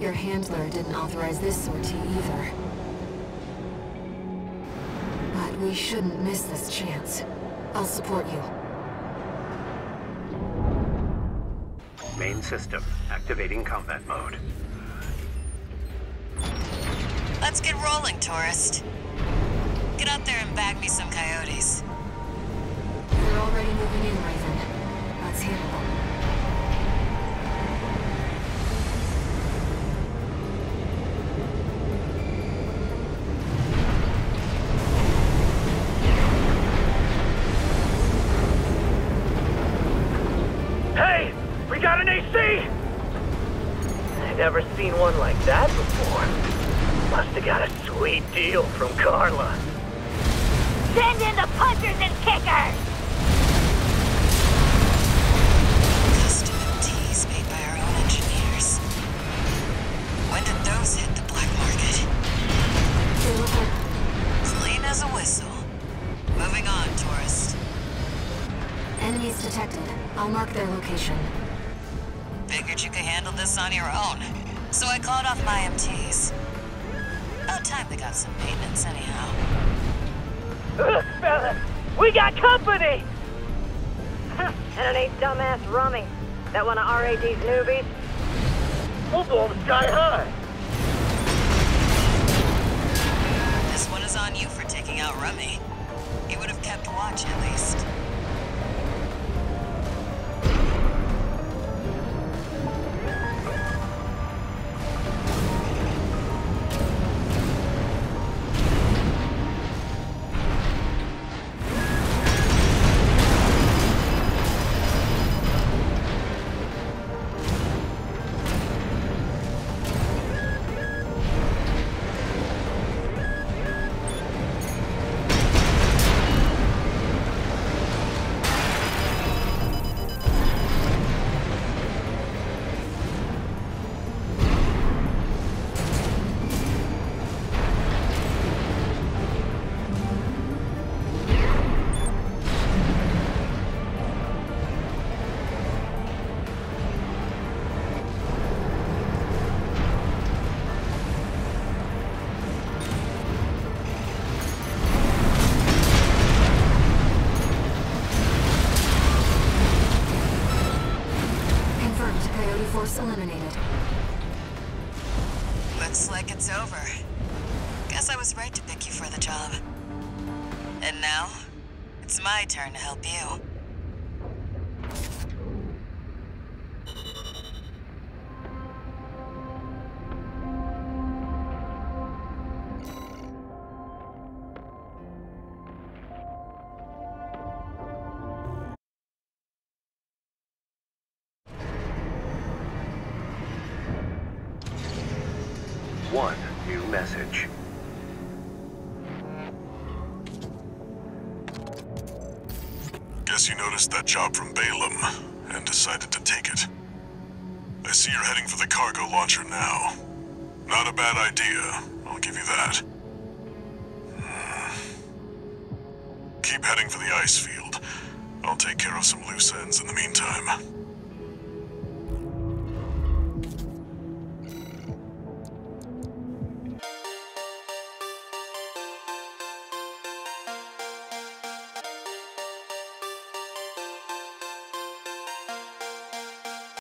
Your handler didn't authorize this sortie either. But we shouldn't miss this chance. I'll support you. Main system, activating combat mode. Let's get rolling, tourist. Get out there and bag me some coyotes. We're already moving in, Raven. Let's handle them. Never seen one like that before. Must have got a sweet deal from Carla. Send in the punchers and kickers! Custom MTs made by our own engineers. When did those hit the black market? They look like Clean as a whistle. Moving on, tourist. enemies detected. I'll mark their location. Figured you could handle this on your own. So I called off my MTs. About time they got some maintenance anyhow. Ugh, fella! We got company! and it ain't dumbass Rummy. That one of RAD's newbies. We'll blow sky high! Coyote eliminated. Looks like it's over. Guess I was right to pick you for the job. And now, it's my turn to help you. One new message. Guess you noticed that job from Balam and decided to take it. I see you're heading for the cargo launcher now. Not a bad idea, I'll give you that. Hmm. Keep heading for the ice field. I'll take care of some loose ends in the meantime.